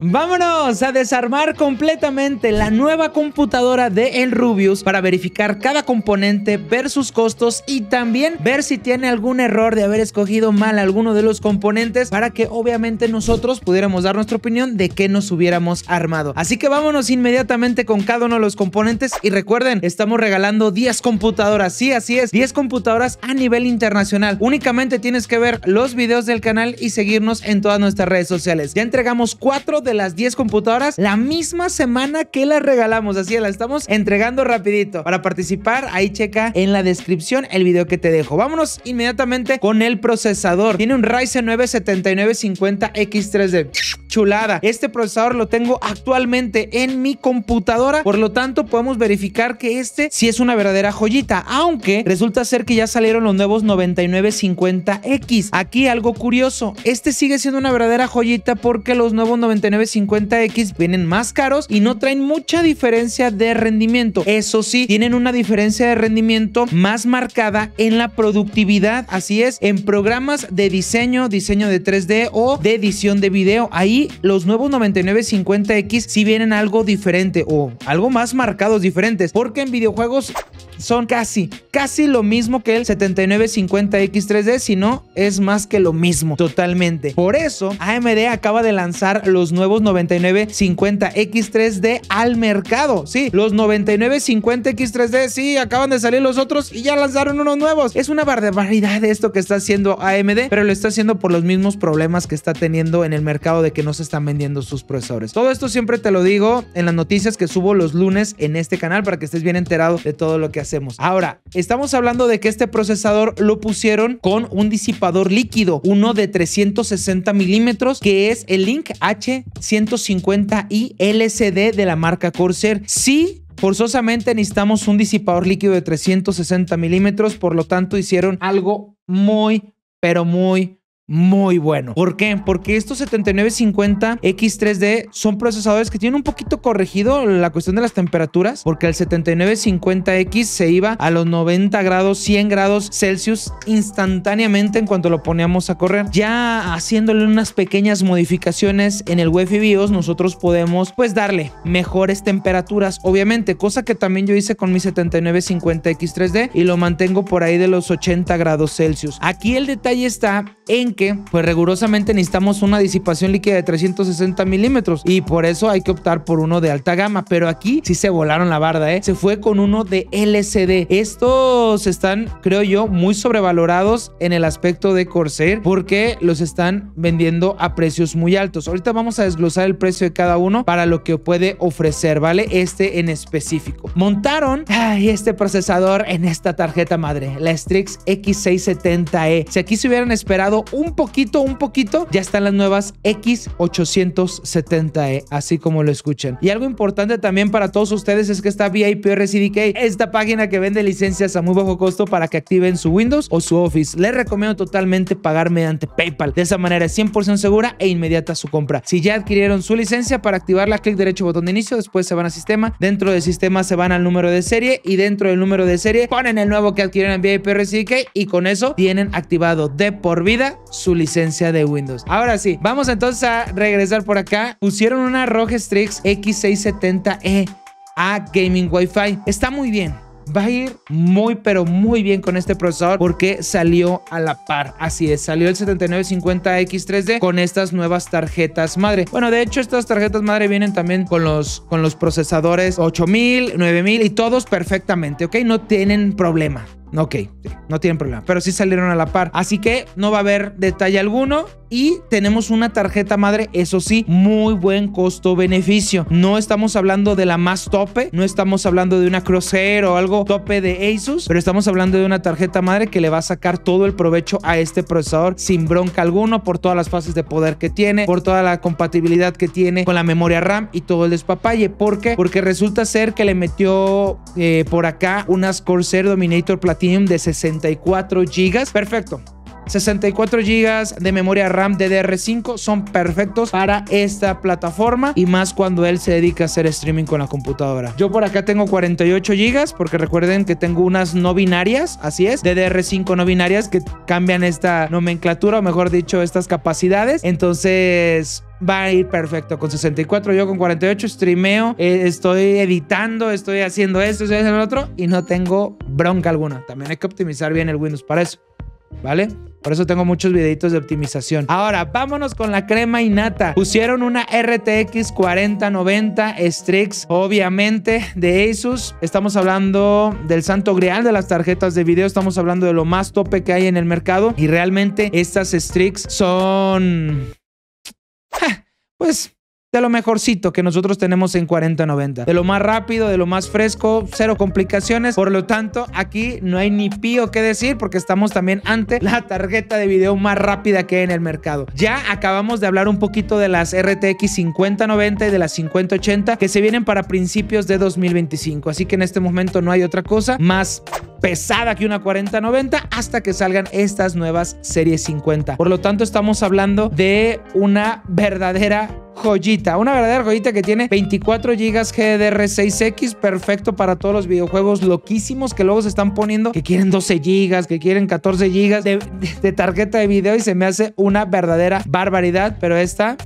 Vámonos a desarmar completamente la nueva computadora de El Rubius para verificar cada componente, ver sus costos y también ver si tiene algún error de haber escogido mal alguno de los componentes para que obviamente nosotros pudiéramos dar nuestra opinión de qué nos hubiéramos armado. Así que vámonos inmediatamente con cada uno de los componentes y recuerden, estamos regalando 10 computadoras, sí, así es, 10 computadoras a nivel internacional. Únicamente tienes que ver los videos del canal y seguirnos en todas nuestras redes sociales. Ya entregamos 4 de las 10 computadoras la misma semana que las regalamos. Así la estamos entregando rapidito. Para participar, ahí checa en la descripción el video que te dejo. Vámonos inmediatamente con el procesador. Tiene un Ryzen 9 7950X3D. Chulada. Este procesador lo tengo actualmente en mi computadora. Por lo tanto, podemos verificar que este sí es una verdadera joyita. Aunque resulta ser que ya salieron los nuevos 9950X. Aquí algo curioso. Este sigue siendo una verdadera joyita porque los nuevos 99 950X vienen más caros y no traen mucha diferencia de rendimiento. Eso sí, tienen una diferencia de rendimiento más marcada en la productividad. Así es, en programas de diseño, diseño de 3D o de edición de video. Ahí los nuevos 9950X sí vienen algo diferente o algo más marcados diferentes. Porque en videojuegos son casi, casi lo mismo que el 7950X3D, si no es más que lo mismo totalmente. Por eso AMD acaba de lanzar los nuevos 9950X3D al mercado. Sí, los 9950X3D, sí, acaban de salir los otros y ya lanzaron unos nuevos. Es una barbaridad esto que está haciendo AMD, pero lo está haciendo por los mismos problemas que está teniendo en el mercado de que no se están vendiendo sus procesadores. Todo esto siempre te lo digo en las noticias que subo los lunes en este canal para que estés bien enterado de todo lo que hacemos. Ahora, estamos hablando de que este procesador lo pusieron con un disipador líquido, uno de 360 milímetros, que es el Link H150i LCD de la marca Corsair. Sí, Forzosamente necesitamos un disipador líquido de 360 milímetros, por lo tanto hicieron algo muy, pero muy, muy bueno. ¿Por qué? Porque estos 7950 X3D son procesadores que tienen un poquito corregido la cuestión de las temperaturas, porque el 7950X se iba a los 90 grados, 100 grados Celsius instantáneamente en cuanto lo poníamos a correr. Ya haciéndole unas pequeñas modificaciones en el UEFI BIOS, nosotros podemos pues darle mejores temperaturas, obviamente, cosa que también yo hice con mi 7950 X3D y lo mantengo por ahí de los 80 grados Celsius. Aquí el detalle está en que pues rigurosamente necesitamos una disipación líquida de 360 milímetros y por eso hay que optar por uno de alta gama, pero aquí sí se volaron la barda, ¿eh? Se fue con uno de LCD. Estos están, creo yo, muy sobrevalorados en el aspecto de Corsair porque los están vendiendo a precios muy altos. Ahorita vamos a desglosar el precio de cada uno para lo que puede ofrecer, ¿vale? Este en específico. Montaron este procesador en esta tarjeta madre, la Strix X670E. Si aquí se hubieran esperado un un poquito, un poquito, ya están las nuevas X870E, así como lo escuchan. Y algo importante también para todos ustedes es que está VIP RCDK, esta página que vende licencias a muy bajo costo para que activen su Windows o su Office. Les recomiendo totalmente pagar mediante PayPal. De esa manera es 100% segura e inmediata su compra. Si ya adquirieron su licencia, para activarla, clic derecho botón de inicio, después se van a sistema. Dentro del sistema se van al número de serie y dentro del número de serie ponen el nuevo que adquirieron en VIP RCDK y con eso tienen activado de por vida su licencia de Windows. Ahora sí, vamos entonces a regresar por acá. Pusieron una ROG Strix X670E a Gaming Wi-Fi. Está muy bien va a ir muy pero muy bien con este procesador porque salió a la par. Así es, salió el 7950X3D con estas nuevas tarjetas madre. Bueno, de hecho estas tarjetas madre vienen también con los, con los procesadores 8000, 9000 y todos perfectamente, ¿ok? No tienen problema. Ok, no tienen problema, pero sí salieron a la par. Así que no va a haber detalle alguno. Y tenemos una tarjeta madre, eso sí, muy buen costo-beneficio. No estamos hablando de la más tope, no estamos hablando de una Crosshair o algo tope de Asus, pero estamos hablando de una tarjeta madre que le va a sacar todo el provecho a este procesador sin bronca alguno por todas las fases de poder que tiene, por toda la compatibilidad que tiene con la memoria RAM y todo el despapalle. ¿Por qué? Porque resulta ser que le metió eh, por acá unas Corsair Dominator Platinum de 64 GB. Perfecto. 64 GB de memoria RAM DDR5 son perfectos para esta plataforma y más cuando él se dedica a hacer streaming con la computadora. Yo por acá tengo 48 GB porque recuerden que tengo unas no binarias, así es, DDR5 no binarias que cambian esta nomenclatura o mejor dicho estas capacidades. Entonces va a ir perfecto con 64, yo con 48 streameo, eh, estoy editando, estoy haciendo esto, estoy haciendo lo otro y no tengo bronca alguna. También hay que optimizar bien el Windows para eso, ¿vale? Por eso tengo muchos videitos de optimización. Ahora, vámonos con la crema innata. Pusieron una RTX 4090 Strix, obviamente, de Asus. Estamos hablando del santo grial de las tarjetas de video. Estamos hablando de lo más tope que hay en el mercado. Y realmente estas Strix son... Pues de lo mejorcito que nosotros tenemos en 4090. De lo más rápido, de lo más fresco, cero complicaciones. Por lo tanto, aquí no hay ni pío que decir porque estamos también ante la tarjeta de video más rápida que hay en el mercado. Ya acabamos de hablar un poquito de las RTX 5090 y de las 5080 que se vienen para principios de 2025. Así que en este momento no hay otra cosa más pesada que una 4090 hasta que salgan estas nuevas series 50. Por lo tanto, estamos hablando de una verdadera joyita, una verdadera joyita que tiene 24 GB GDR6X, perfecto para todos los videojuegos loquísimos que luego se están poniendo, que quieren 12 GB, que quieren 14 GB de, de tarjeta de video y se me hace una verdadera barbaridad, pero esta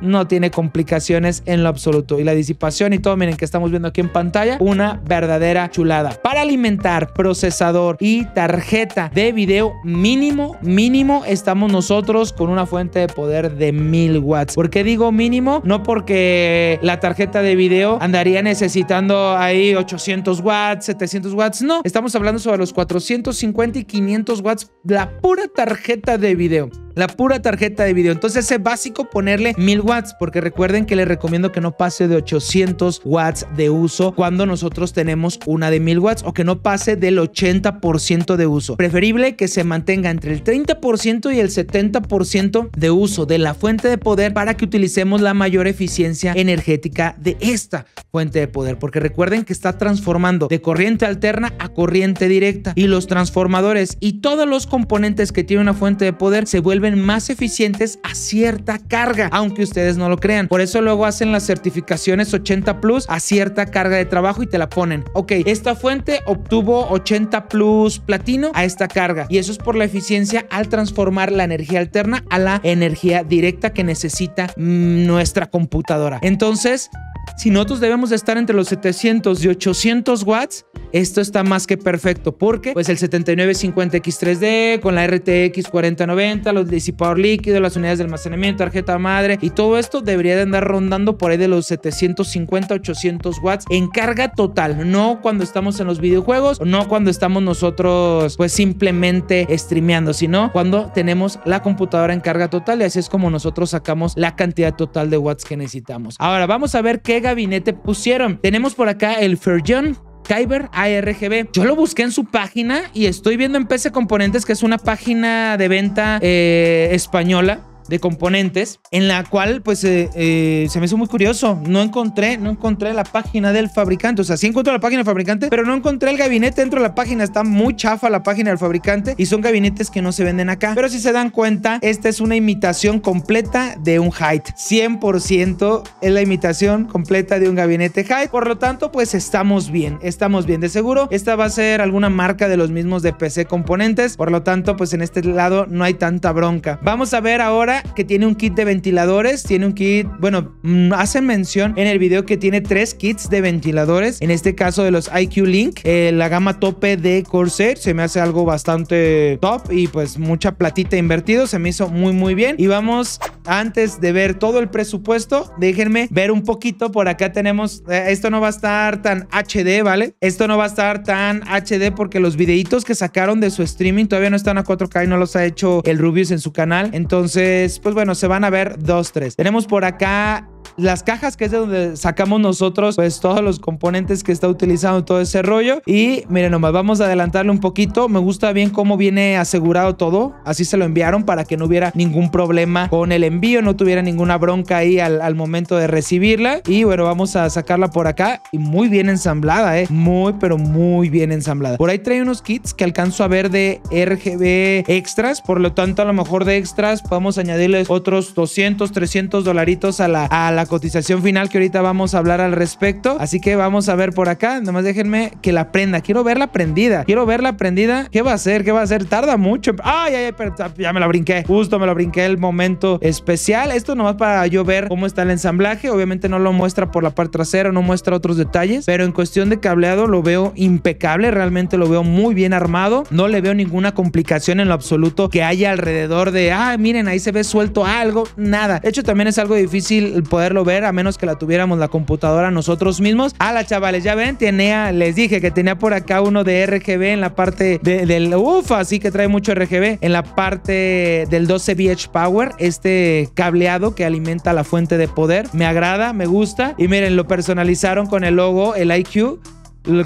no tiene complicaciones en lo absoluto. Y la disipación y todo, miren que estamos viendo aquí en pantalla, una verdadera chulada. Para alimentar procesador y tarjeta de video mínimo, mínimo, estamos nosotros con una fuente de poder de 1000 watts. ¿Por qué digo mínimo? No porque la tarjeta de video andaría necesitando ahí 800 watts, 700 watts. No, estamos hablando sobre los 450 y 500 watts la pura tarjeta de video la pura tarjeta de video. Entonces ese básico ponerle 1000 watts porque recuerden que les recomiendo que no pase de 800 watts de uso cuando nosotros tenemos una de 1000 watts o que no pase del 80% de uso. Preferible que se mantenga entre el 30% y el 70% de uso de la fuente de poder para que utilicemos la mayor eficiencia energética de esta fuente de poder porque recuerden que está transformando de corriente alterna a corriente directa y los transformadores y todos los componentes que tiene una fuente de poder se vuelven más eficientes a cierta carga, aunque ustedes no lo crean. Por eso luego hacen las certificaciones 80 Plus a cierta carga de trabajo y te la ponen. Ok, esta fuente obtuvo 80 Plus platino a esta carga y eso es por la eficiencia al transformar la energía alterna a la energía directa que necesita mm, nuestra computadora. Entonces, si nosotros debemos de estar entre los 700 y 800 watts, esto está más que perfecto porque pues el 7950X3D con la RTX 4090, los disipador líquido, las unidades de almacenamiento, tarjeta madre y todo esto debería de andar rondando por ahí de los 750 800 watts en carga total, no cuando estamos en los videojuegos, no cuando estamos nosotros pues simplemente streameando, sino cuando tenemos la computadora en carga total y así es como nosotros sacamos la cantidad total de watts que necesitamos. Ahora vamos a ver qué gabinete pusieron. Tenemos por acá el Ferjon Kyber ARGB. Yo lo busqué en su página y estoy viendo en PC Componentes, que es una página de venta eh, española de componentes, en la cual pues eh, eh, se me hizo muy curioso. No encontré, no encontré la página del fabricante. O sea, sí encontré la página del fabricante, pero no encontré el gabinete dentro de la página. Está muy chafa la página del fabricante y son gabinetes que no se venden acá. Pero si se dan cuenta, esta es una imitación completa de un Height. 100% es la imitación completa de un gabinete Height. Por lo tanto, pues estamos bien, estamos bien. De seguro, esta va a ser alguna marca de los mismos de PC componentes. Por lo tanto, pues en este lado no hay tanta bronca. Vamos a ver ahora que tiene un kit de ventiladores, tiene un kit, bueno, mm, hacen mención en el video que tiene tres kits de ventiladores, en este caso de los IQ Link, eh, la gama tope de Corsair, se me hace algo bastante top y pues mucha platita invertido, se me hizo muy muy bien. Y vamos, antes de ver todo el presupuesto, déjenme ver un poquito, por acá tenemos, eh, esto no va a estar tan HD, ¿vale? Esto no va a estar tan HD porque los videitos que sacaron de su streaming todavía no están a 4K y no los ha hecho el Rubius en su canal, entonces pues, bueno, se van a ver dos, tres. Tenemos por acá las cajas, que es de donde sacamos nosotros, pues todos los componentes que está utilizando todo ese rollo. Y miren, nomás vamos a adelantarle un poquito. Me gusta bien cómo viene asegurado todo. Así se lo enviaron para que no hubiera ningún problema con el envío, no tuviera ninguna bronca ahí al, momento de recibirla. Y bueno, vamos a sacarla por acá. Y muy bien ensamblada, ¿eh? Muy, pero muy bien ensamblada. Por ahí trae unos kits que alcanzo a ver de RGB extras. Por lo tanto, a lo mejor de extras podemos añadirles otros 200, 300 dolaritos a la, a la cotización final que ahorita vamos a hablar al respecto. Así que vamos a ver por acá. Nomás déjenme que la prenda. Quiero verla prendida. Quiero verla prendida. ¿Qué va a hacer? ¿Qué va a hacer? Tarda mucho. Ay, ay, ay, ya me la brinqué. Justo me lo brinqué el momento especial. Esto nomás para yo ver cómo está el ensamblaje. Obviamente no lo muestra por la parte trasera, no muestra otros detalles. Pero en cuestión de cableado lo veo impecable. Realmente lo veo muy bien armado. No le veo ninguna complicación en lo absoluto que haya alrededor de, ah, miren, ahí se ve suelto algo. Nada. De hecho, también es algo difícil poderlo ver a menos que la tuviéramos la computadora nosotros mismos. Ah, la chavales, ya ven, tenía, les dije que tenía por acá uno de RGB en la parte del, uf, así que trae mucho RGB en la parte del 12 VH Power, este cableado que alimenta la fuente de poder. Me agrada, me gusta. Y miren, lo personalizaron con el logo, el IQ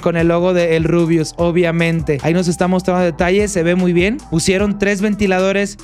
con el logo de El Rubius, obviamente. Ahí nos está mostrando detalles, se ve muy bien. Pusieron tres ventiladores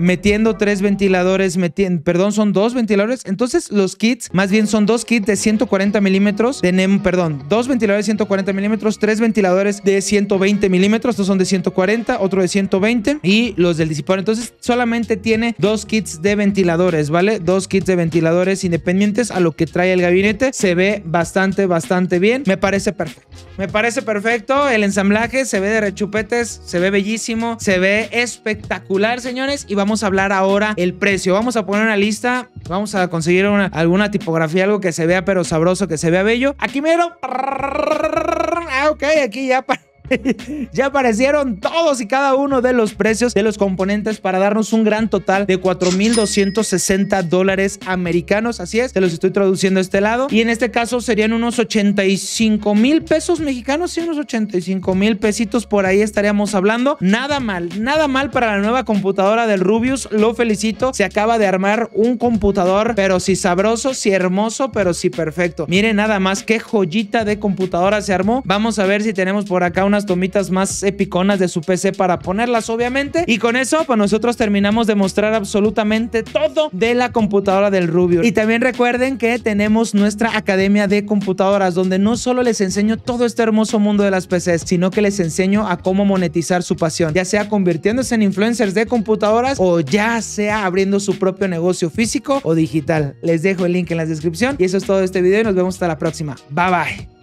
metiendo tres ventiladores, perdón, son dos ventiladores. Entonces los kits, más bien son dos kits de 140 milímetros, perdón, dos ventiladores de 140 milímetros, tres ventiladores de 120 milímetros, estos son de 140, otro de 120 y los del disipador. Entonces solamente tiene dos kits de ventiladores, ¿vale? Dos kits de ventiladores independientes a lo que trae el gabinete. Se ve bastante, bastante bien. Me parece perfecto. Me parece perfecto. El ensamblaje se ve de rechupetes, se ve bellísimo, se ve espectacular, señores. Y vamos a hablar ahora el precio. Vamos a poner una lista, vamos a conseguir una, alguna tipografía, algo que se vea pero sabroso, que se vea bello. Aquí mero. Ah, ok, aquí ya para ya aparecieron todos y cada uno de los precios de los componentes para darnos un gran total de 4.260 dólares americanos. Así es, te los estoy traduciendo a este lado. Y en este caso serían unos 85 mil pesos mexicanos, sí, unos 85 mil pesitos por ahí estaríamos hablando. Nada mal, nada mal para la nueva computadora del Rubius. Lo felicito. Se acaba de armar un computador, pero sí sabroso, sí hermoso, pero sí perfecto. Miren nada más qué joyita de computadora se armó. Vamos a ver si tenemos por acá una tomitas más epiconas de su PC para ponerlas, obviamente. Y con eso, pues nosotros terminamos de mostrar absolutamente todo de la computadora del Rubio. Y también recuerden que tenemos nuestra academia de computadoras, donde no solo les enseño todo este hermoso mundo de las PCs, sino que les enseño a cómo monetizar su pasión, ya sea convirtiéndose en influencers de computadoras o ya sea abriendo su propio negocio físico o digital. Les dejo el link en la descripción y eso es todo este video y nos vemos hasta la próxima. Bye bye.